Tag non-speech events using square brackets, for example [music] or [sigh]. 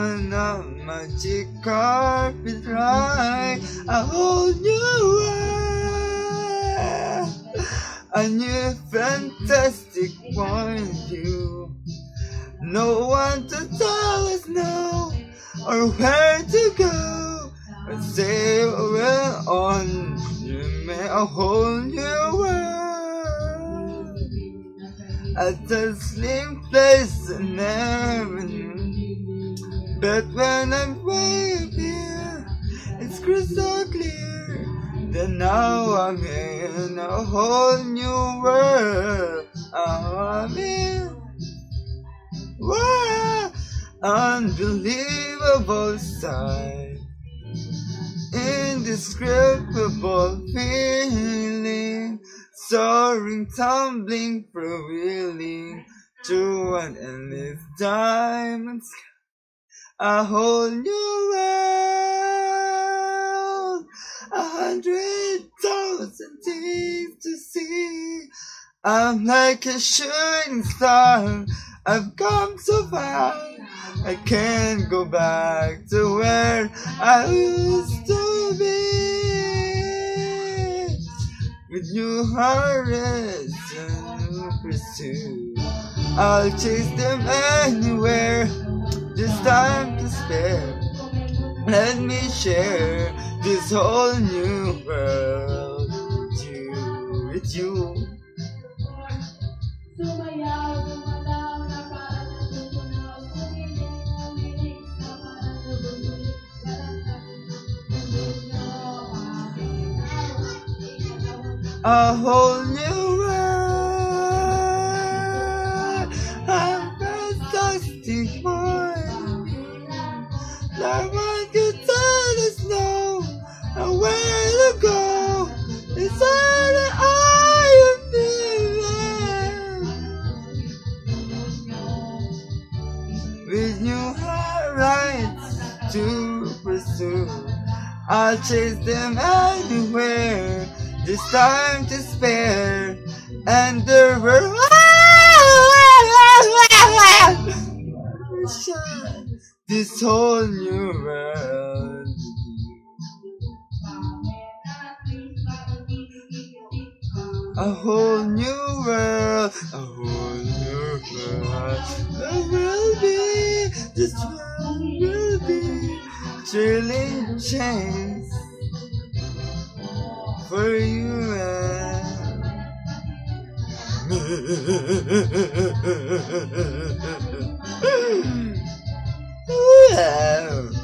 on a magic carpet ride, a whole new world, a new fantastic point of view. No one to tell us no or where to go. But say we're on you make a whole new world. At a dazzling place and avenue. But when I'm way up here, it's crystal clear. that now I'm in a whole new world. I'm in wow, unbelievable sight indescribable feeling, soaring, tumbling, revealing to an endless sky, a whole new world, a hundred thousand things to see. I'm like a shooting star. I've come so far. I can't go back to where I used to be. With new horizons to pursue, I'll chase them anywhere. There's time to spare. Let me share this whole new world with you, with you. A whole new one can tell us no, and where to go. It's all that I am feeling. With new rights to pursue, I'll chase them anywhere. There's time to spare, and the world. This whole new world. A whole new world, a whole new world. There will be, this world will be thrilling chance for you and me. [laughs] Yeah.